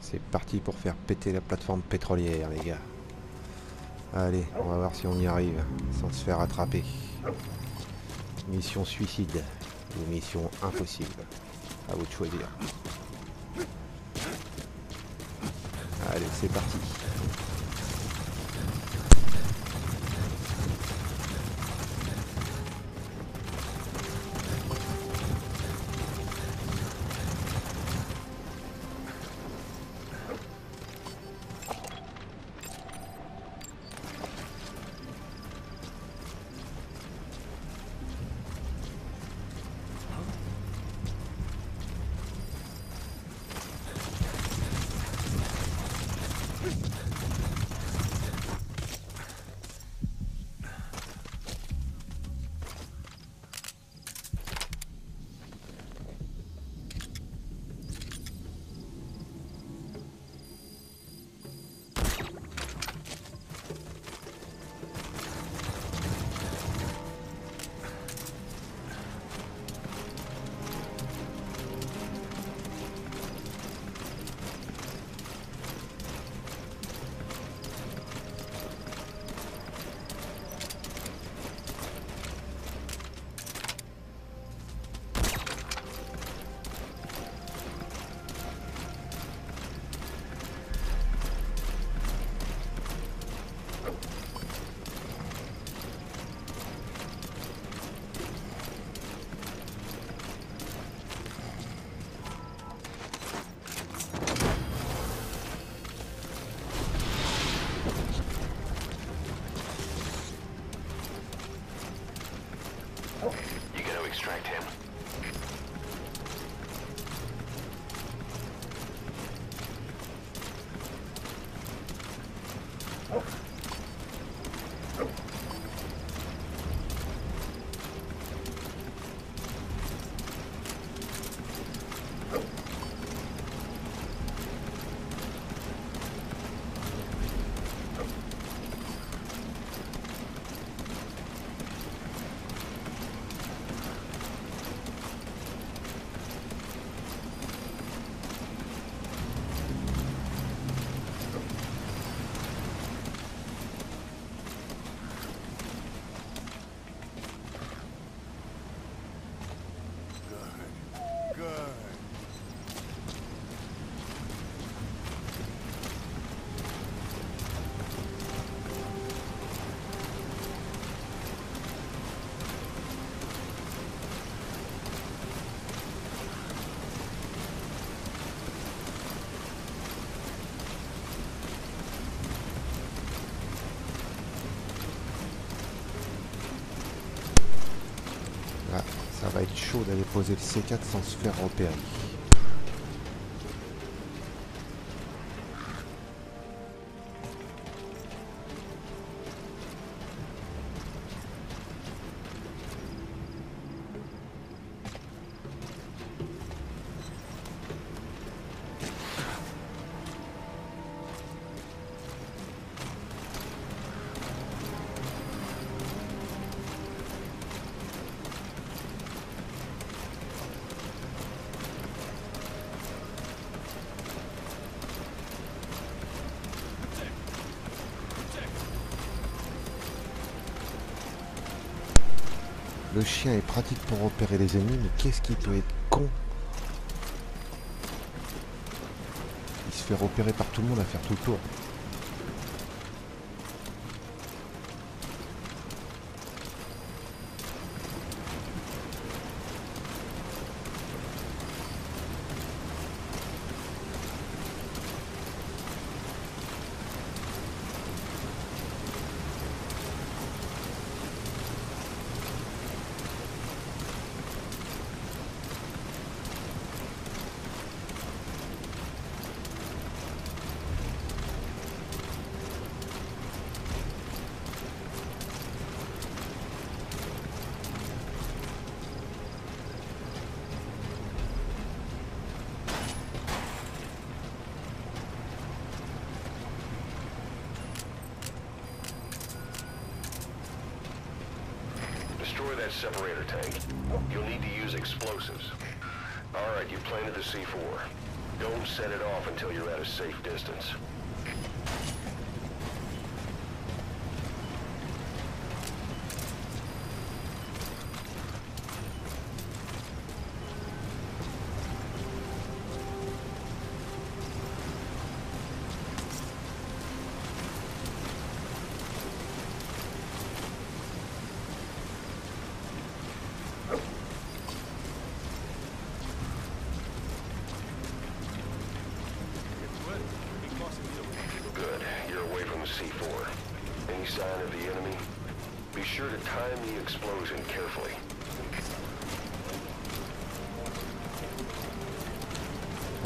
C'est parti pour faire péter la plateforme pétrolière, les gars. Allez, on va voir si on y arrive, sans se faire attraper. Mission suicide ou mission impossible. À vous de choisir. Allez, c'est parti. D'aller poser le C4 sans se faire repérer. Chien est pratique pour repérer les ennemis, mais qu'est-ce qu'il peut être con Il se fait repérer par tout le monde à faire tout le tour. Destroy that separator tank, you'll need to use explosives. Alright, you planted the C4. Don't set it off until you're at a safe distance.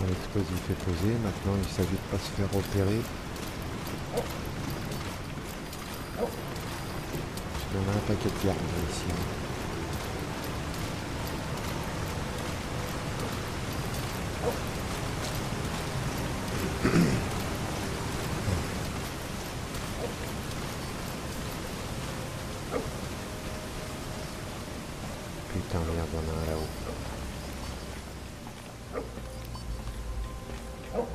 L'explosif est posé. Maintenant, il s'agit de pas se faire repérer. Il y en a un paquet de gardes ici. Putain, merde, il en a un là-haut. Oh.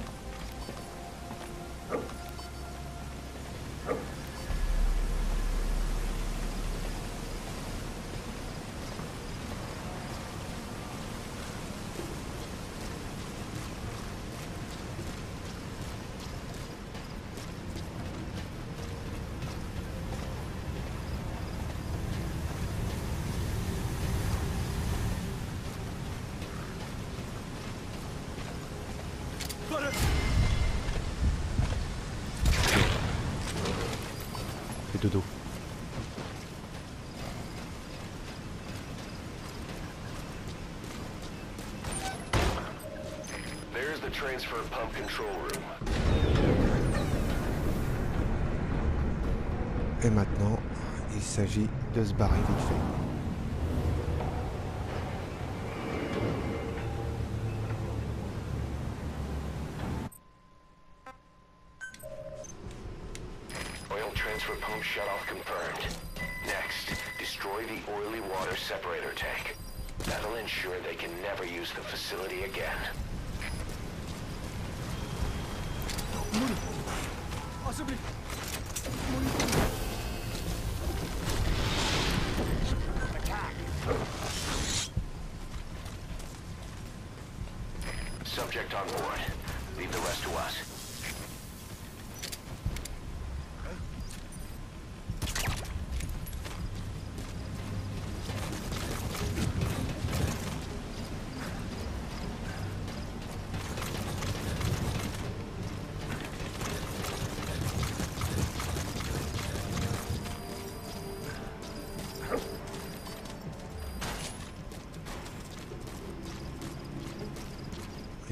Transfer pump control room. Et maintenant, il s'agit de se barrer vite fait. Oil transfer pump shutoff confirmed. Next, destroy the oily water separator tank. That'll ensure they can never use the facility again. Мурик! Ошиблик! Мурик!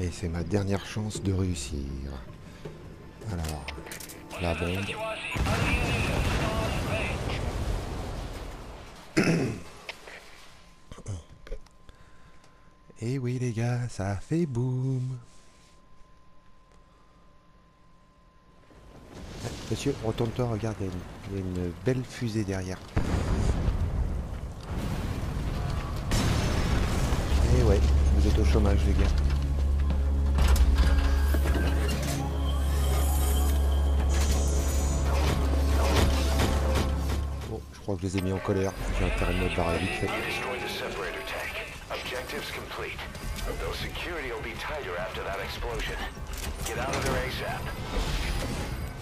Et c'est ma dernière chance de réussir. Alors, la bombe. Et oui les gars, ça fait boum. Monsieur, retourne-toi, regarde, il y a une- il y a une belle fusée derrière. Et ouais, vous êtes au chômage les gars. Crois que je les ai mis en colère. J'ai intérêt de me barrer vite fait.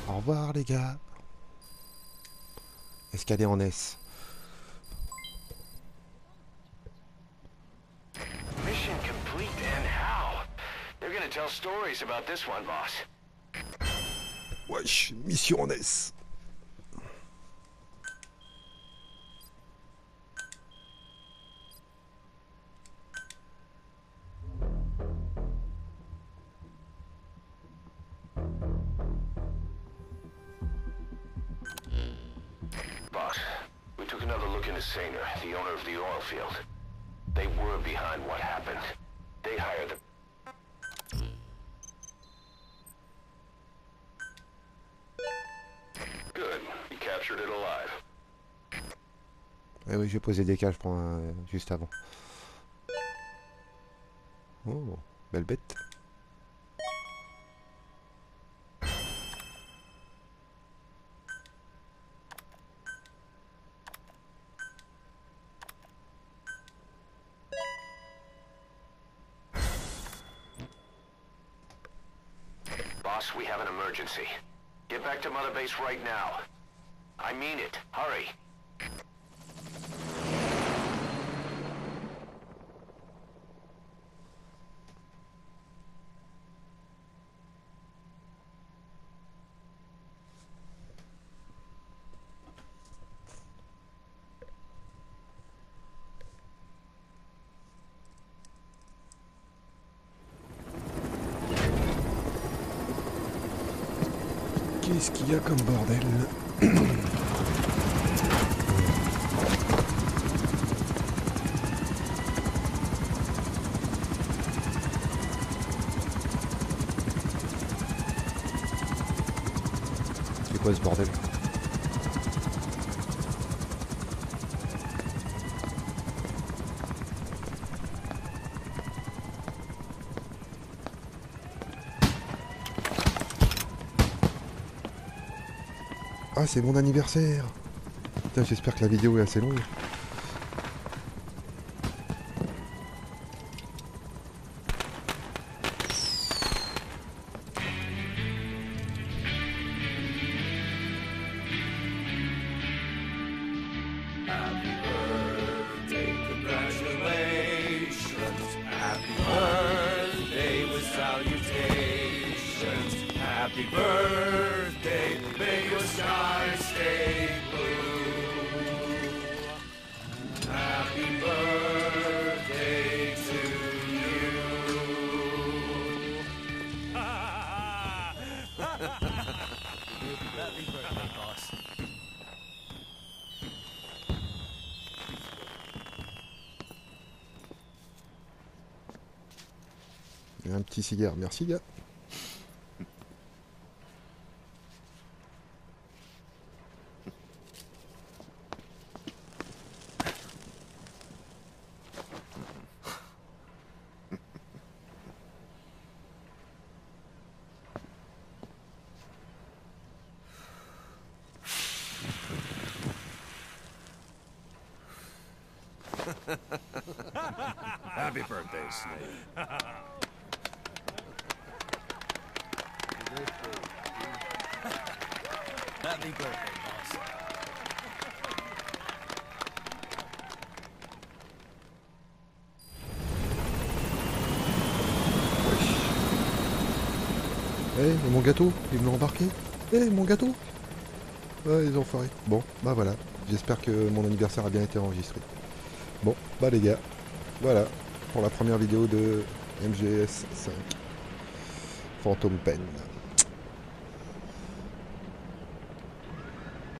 Au revoir les gars. Escadé en S. Mission complete and how? They're gonna tell stories about this one, boss. Wesh, mission en S. the owner of the oil field. They were behind what happened. They hired the... You captured it alive. Eh oui, j'ai posé des cages pour un- juste avant. Oh, belle bête. Emergency. Get back to Mother Base right now. I mean it. Hurry. Qu'est-ce qu'il y a comme bordel C'est quoi ce bordel? Ah, c'est mon anniversaire. Putain, j'espère que la vidéo est assez longue. Un petit cigare, merci gars. Happy birthday, Snake. Happy birthday, boss. Eh, et mon gâteau Ils me l'ont embarqué Eh, mon gâteau Ah, les enfoirés. Bon, bah voilà. J'espère que mon anniversaire a bien été enregistré. Bon, bah les gars, voilà pour la première vidéo de MGS 5 Phantom Pen.